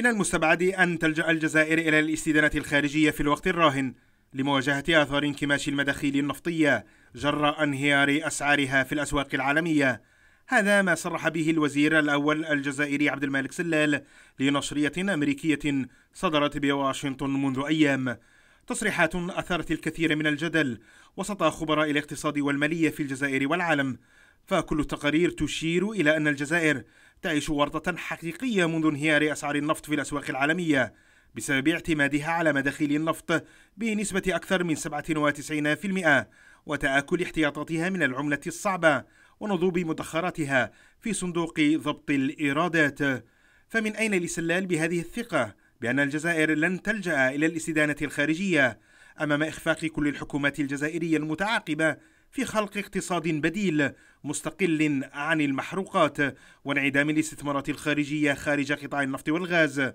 من المستبعد أن تلجأ الجزائر إلى الاستدانة الخارجية في الوقت الراهن لمواجهة آثار انكماش المداخيل النفطية جراء انهيار أسعارها في الأسواق العالمية. هذا ما صرح به الوزير الأول الجزائري عبد المالك سلال لنشرية أمريكية صدرت بواشنطن منذ أيام. تصريحات أثارت الكثير من الجدل وسط خبراء الاقتصاد والمالية في الجزائر والعالم. فكل التقارير تشير إلى أن الجزائر تعيش ورطة حقيقية منذ انهيار أسعار النفط في الأسواق العالمية بسبب اعتمادها على مداخيل النفط بنسبة أكثر من 97% وتآكل احتياطاتها من العملة الصعبة ونضوب مدخراتها في صندوق ضبط الإيرادات. فمن أين لسلال بهذه الثقة؟ بأن الجزائر لن تلجأ إلى الاستدانة الخارجية أمام إخفاق كل الحكومات الجزائرية المتعاقبة في خلق اقتصاد بديل مستقل عن المحروقات وانعدام الاستثمارات الخارجية خارج قطاع النفط والغاز.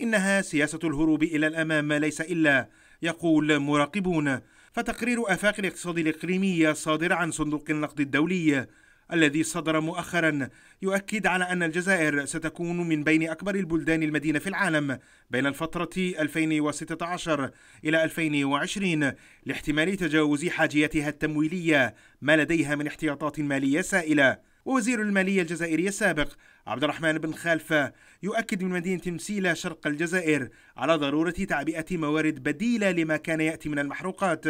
إنها سياسة الهروب إلى الأمام ليس إلا يقول مراقبون. فتقرير آفاق الاقتصاد الإقليمي صادر عن صندوق النقد الدولي. الذي صدر مؤخرا يؤكد على أن الجزائر ستكون من بين أكبر البلدان المدينة في العالم بين الفترة 2016 إلى 2020 لاحتمال تجاوز حاجيتها التمويلية ما لديها من احتياطات مالية سائلة. ووزير المالية الجزائري السابق عبد الرحمن بن خالفة يؤكد من مدينة مسيلة شرق الجزائر على ضرورة تعبئة موارد بديلة لما كان يأتي من المحروقات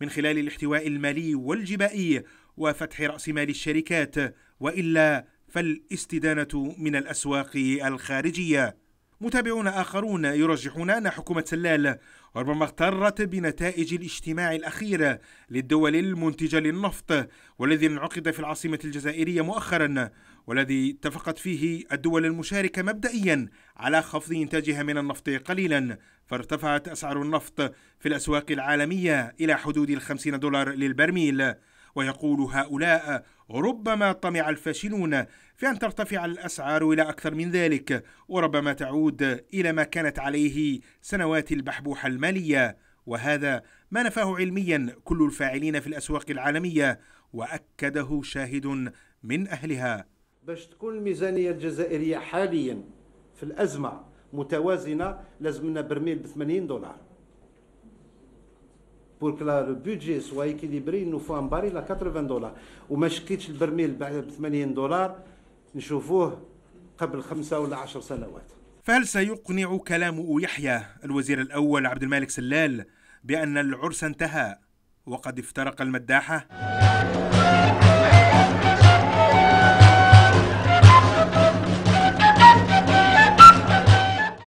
من خلال الاحتواء المالي والجبائي وفتح رأس مال الشركات وإلا فالاستدانة من الأسواق الخارجية. متابعون آخرون يرجحون أن حكومة سلال ربما اغترت بنتائج الاجتماع الأخير للدول المنتجة للنفط والذي انعقد في العاصمة الجزائرية مؤخرا والذي اتفقت فيه الدول المشاركة مبدئيا على خفض إنتاجها من النفط قليلا. فارتفعت أسعار النفط في الأسواق العالمية إلى حدود الخمسين دولار للبرميل. ويقول هؤلاء ربما طمع الفاشلون في أن ترتفع الأسعار إلى أكثر من ذلك وربما تعود إلى ما كانت عليه سنوات البحبوحة المالية. وهذا ما نفاه علميا كل الفاعلين في الأسواق العالمية وأكده شاهد من أهلها. باش تكون الميزانية الجزائرية حاليا في الأزمة متوازنة لازم لنا برميل ب 80 دولار. pour que là le budget soit équilibré il nous faut un baril 80 دولار وما شكيتش البرميل ب 80 دولار نشوفوه قبل خمسة ولا عشر سنوات فهل سيقنع كلام يحيى الوزير الأول عبد المالك سلال بأن العرس انتهى وقد افترق المداحة؟